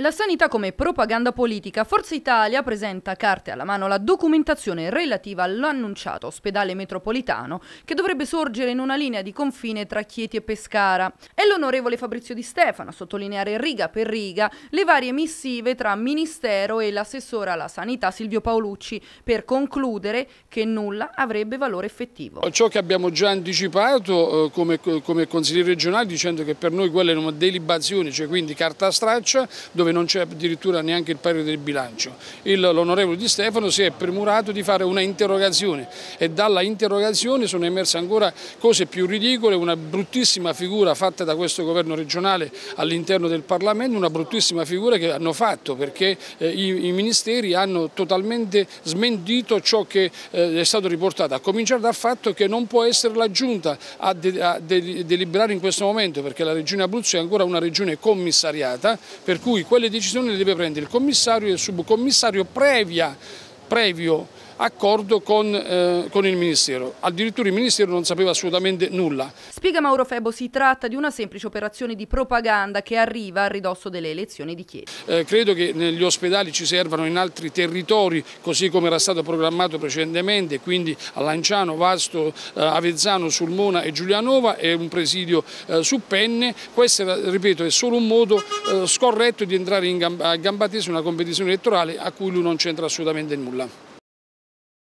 La sanità come propaganda politica, Forza Italia presenta carte alla mano la documentazione relativa all'annunciato ospedale metropolitano che dovrebbe sorgere in una linea di confine tra Chieti e Pescara. È l'onorevole Fabrizio Di Stefano a sottolineare riga per riga le varie missive tra Ministero e l'assessore alla sanità Silvio Paolucci per concludere che nulla avrebbe valore effettivo. Ciò che abbiamo già anticipato eh, come, come consiglieri regionali dicendo che per noi quelle erano delibazioni, cioè quindi carta straccia dove dove non c'è addirittura neanche il parere del bilancio. L'onorevole Di Stefano si è premurato di fare una interrogazione e dalla interrogazione sono emerse ancora cose più ridicole, una bruttissima figura fatta da questo governo regionale all'interno del Parlamento, una bruttissima figura che hanno fatto perché eh, i, i, ministeri hanno totalmente smentito ciò che eh, è stato riportato, a cominciare dal fatto che non può essere la Giunta a, de, a de, deliberare in questo momento perché la regione Abruzzo è ancora una regione commissariata per cui quelle decisioni le deve prendere il commissario e il subcommissario previa, previo accordo con, eh, con, il Ministero. Addirittura il Ministero non sapeva assolutamente nulla. Spiega Mauro Febo, si tratta di una semplice operazione di propaganda che arriva a ridosso delle elezioni di Chieti. Eh, credo che negli ospedali ci servano in altri territori, così come era stato programmato precedentemente, quindi a Lanciano, Vasto, eh, Avezzano, Sulmona e Giulianova e un presidio eh, su Penne. Questo, ripeto, è solo un modo eh, scorretto di entrare in gamba, a gamba tesa una competizione elettorale a cui lui non c'entra assolutamente nulla.